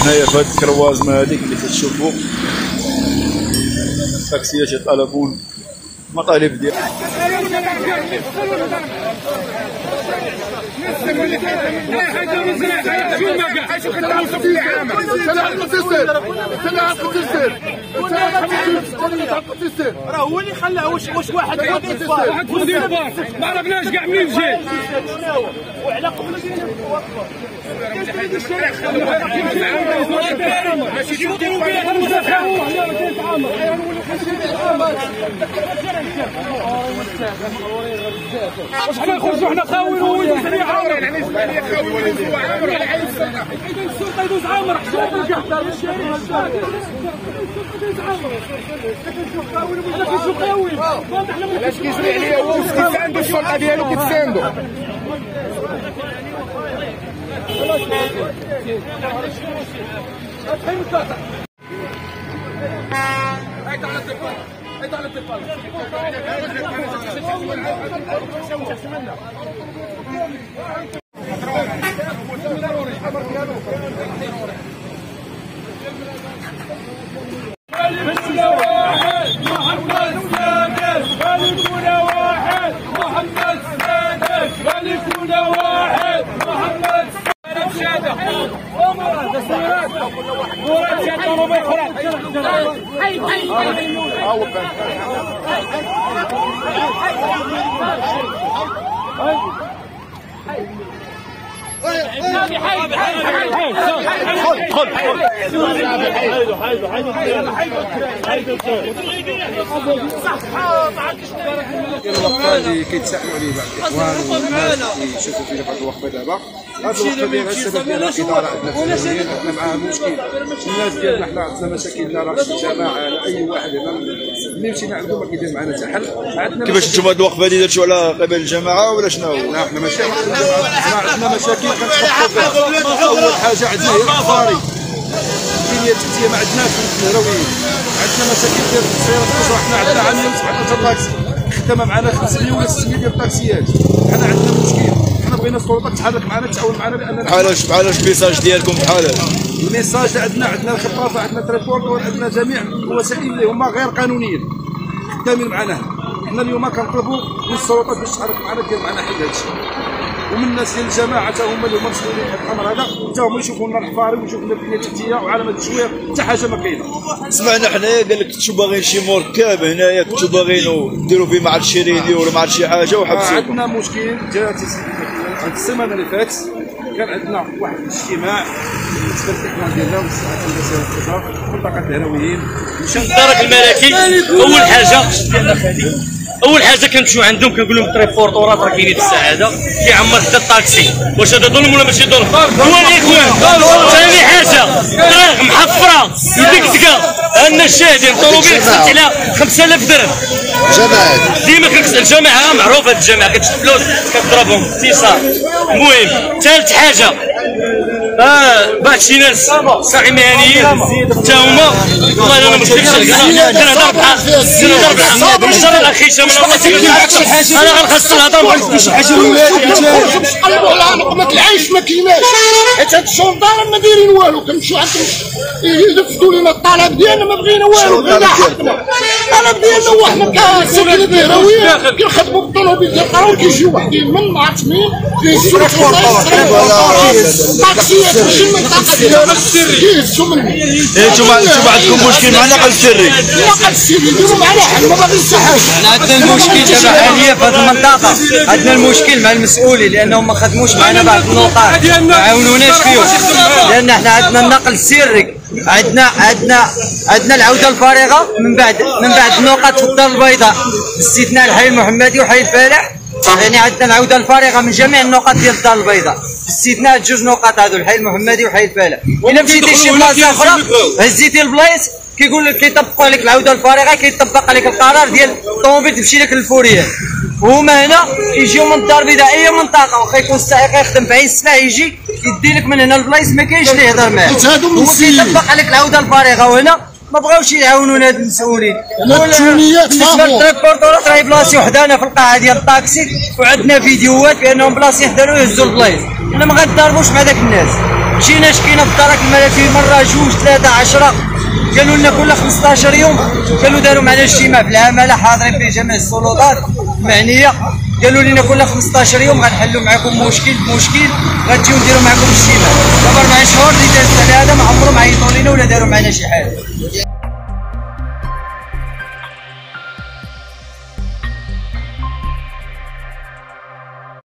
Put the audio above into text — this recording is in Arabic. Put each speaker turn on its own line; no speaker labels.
هنايا في هاد الكروازمه هذيك اللي كتشوفوا التاكسيات يطالبون مطالب ديال
راه هو واش حنا نخرجوا حنا خاويين يدوز عليه عامر يعني السلطه يدوز عامر حشوف القحطه السلطه
علاش كيجري عليا هو كيف عنده الشرطه ديالو كتساندو
ملكنا محمد سادس ملكنا واحد محمد سادس جات طوموبيل أخرى حيدو حيدو حيدو حيدو
الوقفه اللي كيتساءلوا عليه بعض الاخوان والناس اللي يشوفوا فينا في هذه الوقفه دابا هذه الوقفه ديالها السبب ديالها الاداره عندنا في عندنا معاها مشكل. الناس ديالنا حنا عندنا مشاكل لا رئيس الجماعة لا أي واحد هنا ملي مشينا عنده ما كيدير معنا حتى حل
كيفاش نتوما هاد الوقفه هادي درتو على قبل الجماعة ولا شنو؟
لا إحنا ماشي حنا عندنا مشاكل. كنتخطوا فيها أول حاجة عندنا هي القفاري البنيه التحتيه ما عندناش في الهرويين عندنا مشاكل ديال السيارات الخاصه حنا عندنا عام 117 طاكسي خدامه معنا 500 ولا 600 ديال الطاكسيات حنا عندنا مشكل. حنا بغينا السلطه تحرك معنا تعاون معنا لأن
بحالاش بحالاش ال message ديالكم بحالاش
ال message اللي عندنا عندنا الخطافة عندنا triporteur عندنا جميع الوسائل اللي هما غير قانونيين. خدامين معنا. حنا اليوم كنطلبوا من السلطات باش تحرك معنا دير معنا حل هذا الشيء ومن الناس ديال الجماعة حتى هما اللي هما مسؤولين عن الأمر هذا. حتى هما يشوفوا لنا الحفاري ويشوفوا لنا البنيه التحتيه وعلامه التشويه حتى حاجة ما كاينة.
سمعنا حنايا قال لك كنتو باغيين شي مركب هنايا كنتو باغيين ديروا فيه مع الشريدي ولا مع شي حاجة وحبسوكم
عندنا مشكل جات هاد السيمانه اللي فاتت كان عندنا واحد الاجتماع بالنسبة للإحنا ديالنا والساعات الهندسيه والخطاب منطقة الهرويين. مشى
الدرك الملكي أول حاجة ديالنا خالي أول حاجة كنمشيو عندهم كنقول لهم تريبورتورات راه كاينين في السعاده كيعمر حتى الطاكسي. واش هذا ظلم ولا ماشي ظلم؟ هو الاخوان ثاني حاجة دراهم محفرة مدقدقه أن الشاهدين طوموبيل خسرت على 5000 درهم.
جماعات
ديما كنكسب الجماعة معروفة هاد الجماعة. كتشوف فلوس كتضربهم اتصال. المهم ثالث حاجة. آه بعد شي ناس صاحي مهنيين حتى هما والله أنا ما كنتش كنهضر بحال كنهضر بحال مش أنا الاخي هشام أنا غنخص الهضره ما شي حاجة.
قلبوا على نقمة العيش ما كايناش حيت هاد الشرطة ما دايرين والو؟ كنمشيو عندهم يرفدوا لنا الطلب ديالنا ما بغينا والو. بغينا حقنا الطلب ديالنا هو حنا كساكنين بهروية كنخدموا بالطوموبيل ديال القرا وكيجيو وحدين من ما عرفت مين كيهزوا الطاكسيات ماشي المنطقة ديالنا كيهزوا مني
انتوما انتوما عندكم مشكل مع النقل السري
النقل السري يديروا معنا حل ما
إحنا عندنا المشكل دابا حاليا في هذه المنطقة. عندنا المشكل مع المسؤولين لأنهم ما خدموش معنا بعض النقاط. ما عاونوناش فيهم. لأن إحنا عندنا النقل السري عندنا عندنا عندنا العودة الفارغة. من بعد من بعد النقط في الدار البيضاء باستثناء الحي المحمدي وحي الفلاح يعني عندنا العودة الفارغة من جميع النقط ديال الدار البيضاء. باستثناء جوج نقط هذو الحي المحمدي وحي الفلاح إلا مشيتي شي بلاصة أخرى هزيتي البلايص. كيقول لك كيطبقوا عليك العودة الفارغة كيطبق عليك القرار ديال الطوموبيل تمشي لك للفورية. وهما هنا يجيو من الدار البيضاء اي منطقه واخا يكون السائق يخدم في عين السلاح يجي يدي لك من هنا البلايص ما كاينش اللي يهضر معاه هو. كيطبق عليك العودة الفارغة. وهنا ما بغاوش يعاونونا هاد المسؤولين.
التونيات
بالنسبة
فاهموا.
للتريبورتورات راهي بلاصي وحدانا في القاعة ديال الطاكسي. وعندنا فيديوهات بأنهم بلاصي يحضروا يهزوا البلايص. حنا ما غنضربوش مع داك الناس. مشينا شكينا في الدرك الملكي مرة جوج ثلاثة عشرة. قالوا لنا كل 15 يوم. قالوا داروا معنا اجتماع في العماله حاضرين فيه جميع السلطات المعنية. قالوا لنا كل 15 يوم غنحلوا معكم مشكل بمشكل غتجيو نديروا معكم اجتماع دابا أربع شهور اللي دازت على هذا ما عمرهم عيطوا لنا ولا داروا معنا شي حاجة.